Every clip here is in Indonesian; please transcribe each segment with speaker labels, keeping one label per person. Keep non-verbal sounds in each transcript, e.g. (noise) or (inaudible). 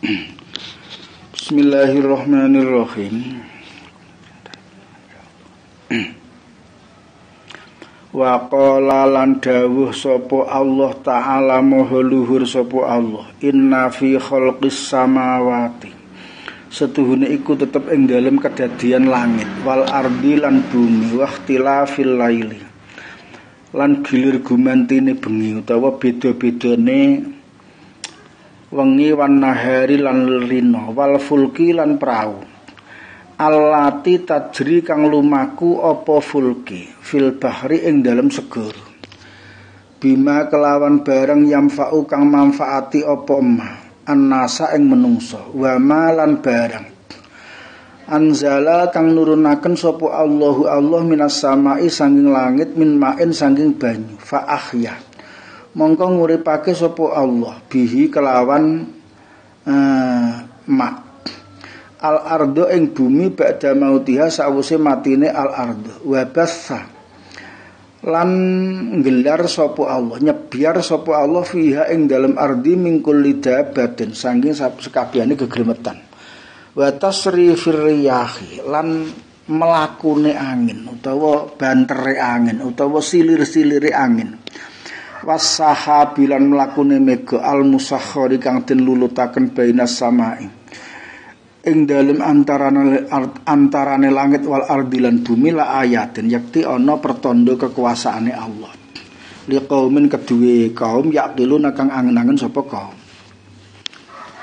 Speaker 1: Bismillahirrahmanirrahim. Wa qala lan dawuh sapa Allah taala maha luhur sapa Allah inna fi khalqis samawati setuhune iku tetep ing dalem kedadian langit wal ardi lan bumi wa ikhtilafil laili lan gilir gumantine bengi utawa beda-bedane wengi wan nahari lan rino wal fulki lan prau alati tajri kang lumaku apa fulki? Fil bahri ing dalam segoro bima kelawan bareng yamfa'u kang manfaati apa emah annasa ing menungso. Wa malan bareng. Anzala kang nurunaken sapa Allahu Allah minas samai sanging langit min main sanging banyu. Fa ahya mongko nguripake sapa Allah? Bihi kelawan uh, mak. Al ardo ing bumi ba'da mautiha sawuse matine al ardo. Wa lan nggelar sapa Allah nyebiar sapa Allah fiha ing dalam ardi mingkul lidabatin saking sekabehane gegremetan. Wa tasrifir riyahi lan melakune angin utawa bantere angin utawa silir-silire angin wasahabilan mlakune mega al musakhkhari kang den lulutaken bainas samai. Ing dalem antarane antarane langit wal ardi lan bumi la ayatin yakti ana pertanda kekuasaane Allah. Liqaumin kedue kaum yaqilun kang angen-angen sapa kaum.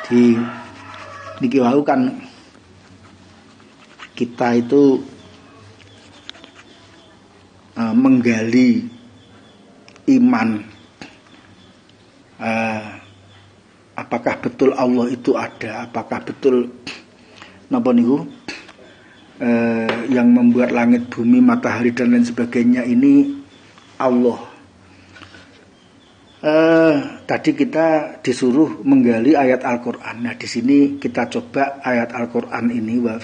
Speaker 1: Di niki wau kan kita itu uh, menggali iman uh, apakah betul Allah itu ada apakah betul napa niku uh, yang membuat langit bumi matahari dan lain sebagainya ini Allah uh, tadi kita disuruh menggali ayat Al-Qur'an. Nah, di sini kita coba ayat Al-Qur'an ini wa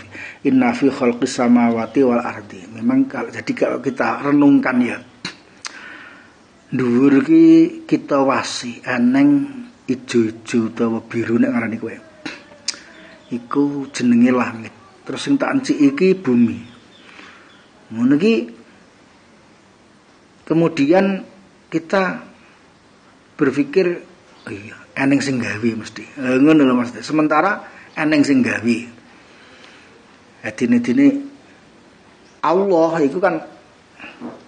Speaker 1: inna fi khalqis samawati wal ardi. Memang kalau jadi kalau kita renungkan ya dhuwur ki kita wasi eneng ijo-ijo utawa biru nek ngarani kowe. Iku jenenge langit. Terus sing tak iki bumi. Ngono ki kemudian kita berpikir oh iya eneng sing gawe mesti. Ngono lho Mas. Sementara eneng sing gawe. Dine-dine Allah itu kan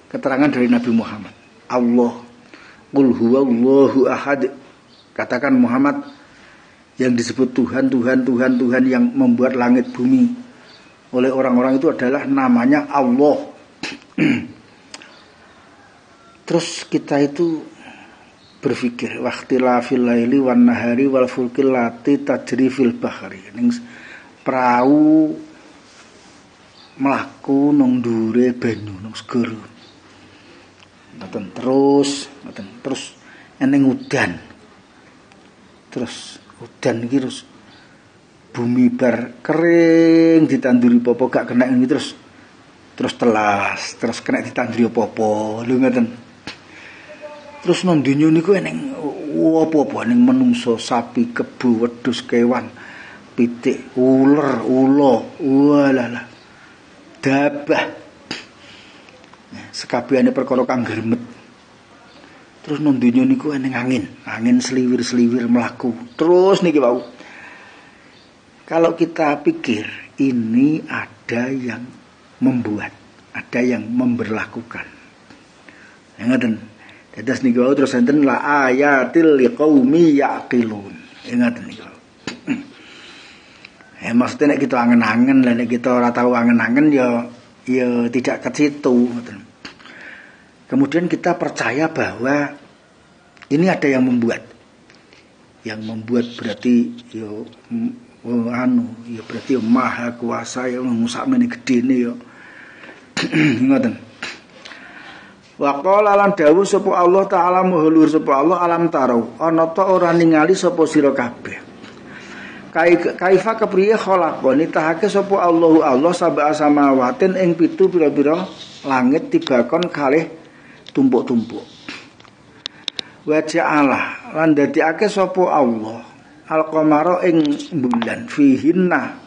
Speaker 1: keterangan dari Nabi Muhammad Allah Qul huwallahu ahad Katakan Muhammad yang disebut Tuhan, Tuhan, Tuhan, Tuhan yang membuat langit bumi oleh orang-orang itu adalah namanya Allah. (clears throat) Terus kita itu berpikir waqtilafil laili wan nahari wal fulkil lati tajri fil bahri. Ning perahu melaku nang dure banyu nang segara ngoten terus ngoten terus. Eneng udan. Terus udan iki terus bumi bar kering ditanduri popo gak kena ini terus terus telas terus kena ditanduri popo lu ngoten. Terus nang donya niku eneng apa-apa ning menungso sapi kebu wedhus kewan pitik ular ula walalah dabah sekabehane perkara kang. Terus nang donya niku eneng angin, angin seliwir-seliwir melaku. Terus niki wau. Kalau kita pikir ini ada yang membuat, ada yang memberlakukan. Yang ngaten. Dados niki wau terus enten la ayatil liqaumi yaqilun. Ngaten niki wau. Eh maksudnya kita angen-angen, nek kita ora tahu angen-angen ya ya tidak ke situ. Kemudian kita percaya bahwa ini ada yang membuat. Yang membuat berarti yo oh, anu, ya berarti yo maha kuasa ngusak mene gedene yo. (clears throat) Ngoten. Wa qala lan dawuh sapa Allah taala muhulur sapa Allah alam tarau ana ta ora ningali sapa sira kabeh. Kaifa kepriye khalaqani tahake sapa Allahu Allah sab'a samawatin ing pitu pira-pira langit tibakon kalih tumpuk-tumpuk. Wa ja'ala lan dadekake sapa Allah al qamara ing bulan fihinna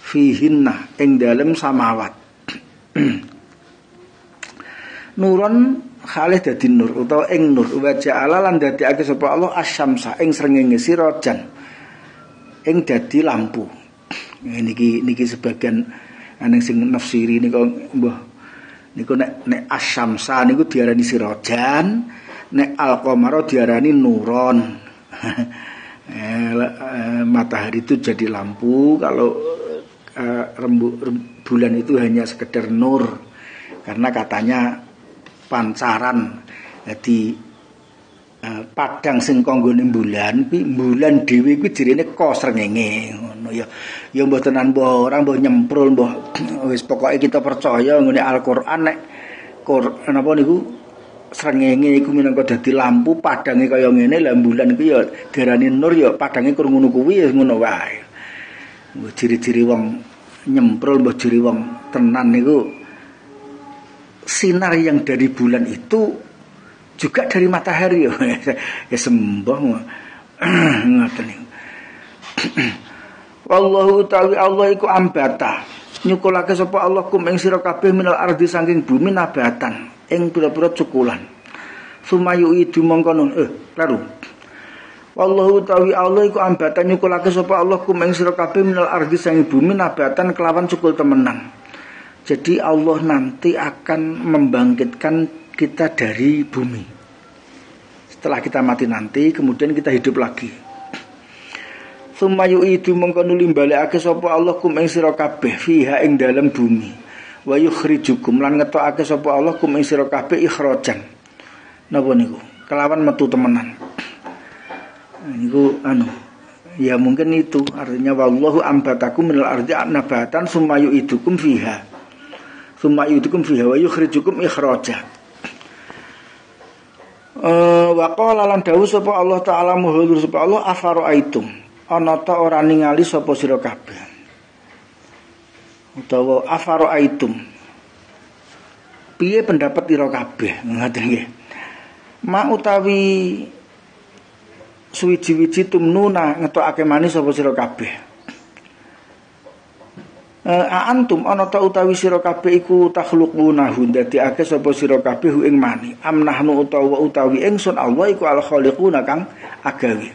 Speaker 1: fihinna ing dalem samawat. (clears throat) Nuron khalih dadi nur utawa ing nur. Wa ja'ala lan dadekake sapa Allah asyamsa ing srengenge sirajan ing dadi lampu. (clears throat) Niki niki sebagian aneng sing nafsiri niku mbah niku nek nek asyamsa niku diarani sirajan nek alqamara diarani nuron. (laughs) Eh, eh, matahari itu jadi lampu kalau eh, rembu, bulan itu hanya sekedar nur. Karena katanya pancaran jadi padang sing kanggone bulan pi bulan dhewe kuwi jirine kos srengenge ngono ya. Ya mbah tenan mbah ora mbah nyemprul mbah (clears throat) wis pokoke kita percaya ngene Al-Qur'an nek Quran apa niku? Srengenge iku minangka dadi lampu padange kaya ngene lah bulan iku ya diarani nur ya padange kur ngono kuwi ya ngono wae. Ciri-ciri wong nyemprul mbah ciri wong tenan niku. Sinar yang dari bulan itu juga dari matahari. (laughs) Ya sembah (clears throat) ngoten (clears throat) Wallahu ta'ala Allah iku ambata. Nyukulake sapa Allah kum ing sira kabeh minal ardi saking bumi nabatan ing pira-pira cukulan. Sumayu idu mongko eh lalu Wallahu ta'ala Allah iku ambata nyukulake sapa Allah kum ing sira kabeh minal ardi saking bumi nabatan kelawan cukul temenan. Jadi Allah nanti akan membangkitkan kita dari bumi. Setelah kita mati nanti, kemudian kita hidup lagi. Sumayu itu mengkono ake sopo Allah kum ing kabeh fiha ing dalam bumi. Wa yukhrijukum lan ngetokake sopo Allah kum ing sira kabeh niku? Kelawan metu temenan. Niku anu Ya mungkin itu artinya wallahu ambatakum minal ardi nabatan sumayu idukum fiha. Thumma yudukum fiha wa yukhrijukum ikhraja. Uh, wa qala lan dawuh sapa Allah taala muhulur sapa Allah afara'aitum ana ta ora ningali sapa sira kabeh. Utawa afara'aitum piye pendapat ira kabeh? Ngoten nggih. Ma utawi suwiji-wiji tumnuna ngetokake manis sapa sira kabeh antum ana ta utawi sira kabeh iku takhluqunahu. Ndadekake sapa sira kabeh ing mani. Amnahnu utawa utawi ingsun Allah iku al khaliquna kang agawe.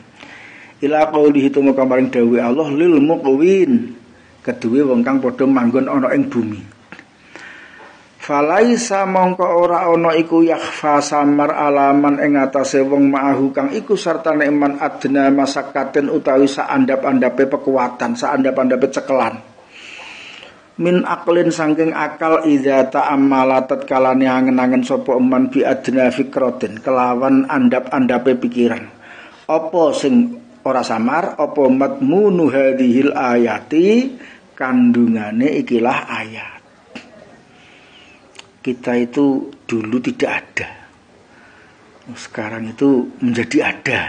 Speaker 1: Ila qaulihi tumu kamaring dawuh Allah lil muqwin. Keduwe wong kang padha manggon ana ing bumi. Falaisa mongko ora ana iku yakhfa samar alaman ing atase wong ma'ahu kang iku sarta iman adna masakaten utawi saandap-andape pekuatan saandap-andape cekelan min aklin sangking akal idza ta'ammala tatkalane angen-angen sapa eman bi adna fikratin kelawan andap-andape pikiran. Apa sing ora samar apa matmunu hadhil ayati kandungane ikilah ayat. Kita itu dulu tidak ada. Sekarang itu menjadi ada.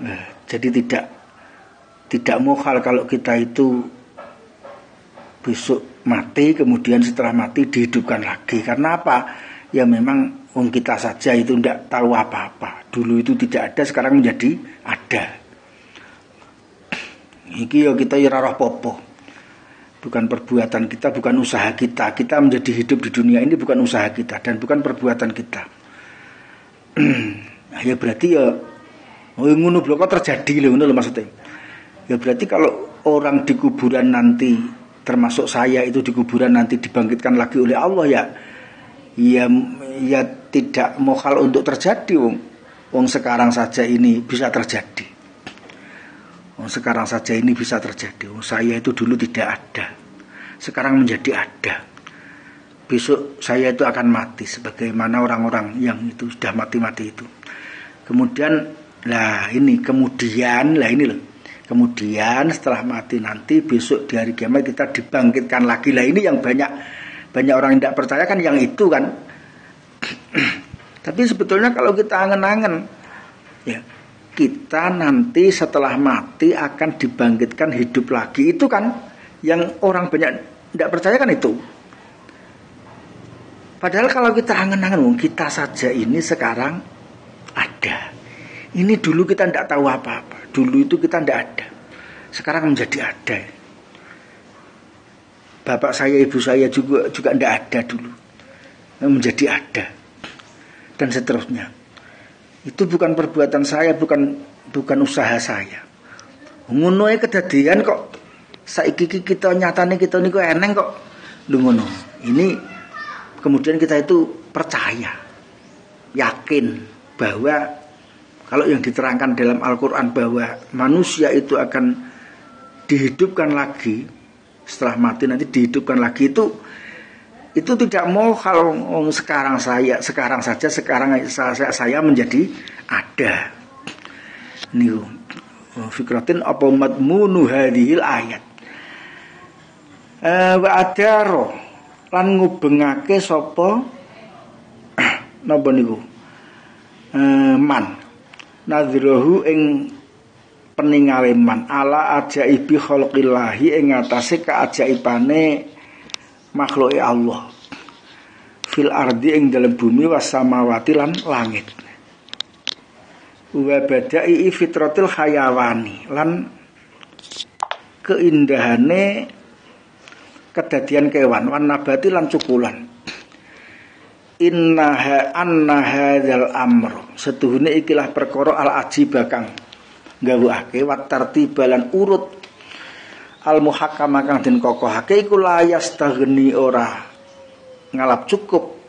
Speaker 1: Nah, jadi tidak tidak mohal kalau kita itu besok mati kemudian setelah mati dihidupkan lagi. Karena apa? Ya memang wong kita saja itu tidak tahu apa-apa. Dulu itu tidak ada sekarang menjadi ada. Iki ya kita ya roh popo. Bukan perbuatan kita bukan usaha kita. Kita menjadi hidup di dunia ini bukan usaha kita dan bukan perbuatan kita. (clears throat) Ya berarti ya oh ngono terjadi loh ngono maksudnya. Ya berarti kalau orang di kuburan nanti termasuk saya itu di kuburan nanti dibangkitkan lagi oleh Allah ya. Ya ya tidak mohal untuk terjadi wong. Wong sekarang saja ini bisa terjadi. Wong sekarang saja ini bisa terjadi. Wong saya itu dulu tidak ada. Sekarang menjadi ada. Besok saya itu akan mati sebagaimana orang-orang yang itu sudah mati-mati itu. Kemudian lah ini kemudian lah ini loh Kemudian setelah mati nanti besok di hari kiamat kita dibangkitkan lagi. Lah ini yang banyak banyak orang tidak percaya kan yang itu kan. (clears throat) Tapi sebetulnya kalau kita angen-angen ya kita nanti setelah mati akan dibangkitkan hidup lagi itu kan yang orang banyak tidak percaya kan itu. Padahal kalau kita angen-angen kita saja ini sekarang ada Ini dulu kita tidak tahu apa-apa. Dulu itu kita tidak ada. Sekarang menjadi ada. Bapak saya, ibu saya juga juga tidak ada dulu. Menjadi ada. Dan seterusnya. Itu bukan perbuatan saya, bukan bukan usaha saya. Ngono kedadian kok saiki kita nyatane kita niku eneng kok. Lu ngono. Ini kemudian kita itu percaya, yakin bahwa kalau yang diterangkan dalam Al-Quran bahwa manusia itu akan dihidupkan lagi setelah mati nanti dihidupkan lagi itu itu tidak mau kalau sekarang saya sekarang saja sekarang saya, saya menjadi ada. Nih fikratin apa madmunu hadhil ayat? Eh, wa adaro lan ngubengake sapa? (clears throat) Napa niku? Eh, man nadhirahu ing peningale man ala ajaibi khalqillahi ing ngatasé kaajaibane makhluke Allah. Fil ardi ing dalam bumi wasamawati lan langit. Wa badai fitratil hayawani lan keindahane kedadian kewan wan nabati lan cukulan innaha anna hadzal amr. Setuhune ikilah perkara al ajib kang gawuhake wat tartibalan urut. Al muhakkama kang den kokohake iku layas taghni ora ngalap cukup.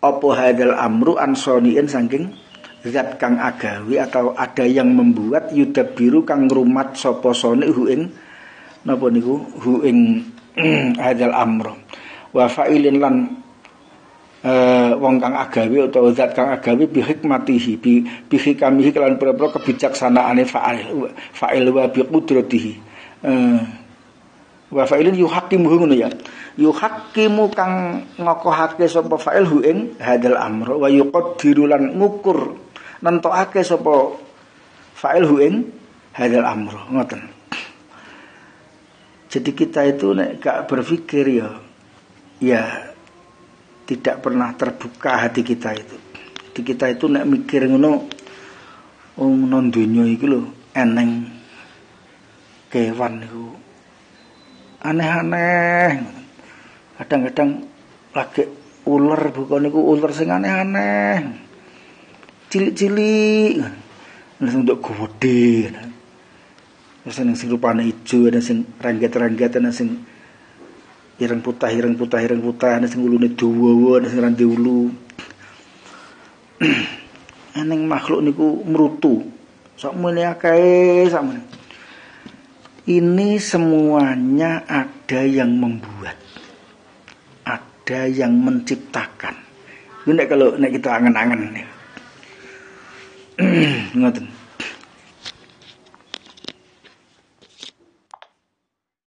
Speaker 1: Apa hadzal amru ansoniin saking zat kang agawi atau ada yang membuat biru kang ngrumat sapa sone hu ing napa niku? Hu ing (clears throat) hadzal amru. Wa fa'ilin lan uh, wong kang agawi utawa zat kang agawi bi hikmatihi bi bi hikamihi kelan pira-pira kebijaksanaane fa'il fa'il wa bi qudratihi uh, wa fa'ilun yuhakimu ngono ya? Yuhakimu kang ngokohake sapa fa'il hu ing hadal amr wa yuqaddiru lan ngukur nentokake sapa fa'il hu ing hadal amr. Ngoten. Jadi kita itu nek gak berpikir ya ya tidak pernah terbuka hati kita itu. Di kita itu nek mikir ngono oh non donya iki lho eneng kewan niku aneh-aneh. Kadang-kadang lagi ular bukan niku ular sing aneh-aneh. Cilik-cilik. Terus untuk gede. Terus sing rupane ijo, ada sing rengget-rengget, ada sing ireng putah ireng putah ireng putah ana sing ulune dawa ana sing rande ulu. (clears throat) Eneng makhluk niku merutu sakmene akeh sakmene ini semuanya ada yang membuat. Ada yang menciptakan. Ini kalau nek kita angen-angen. (clears throat) Ngoten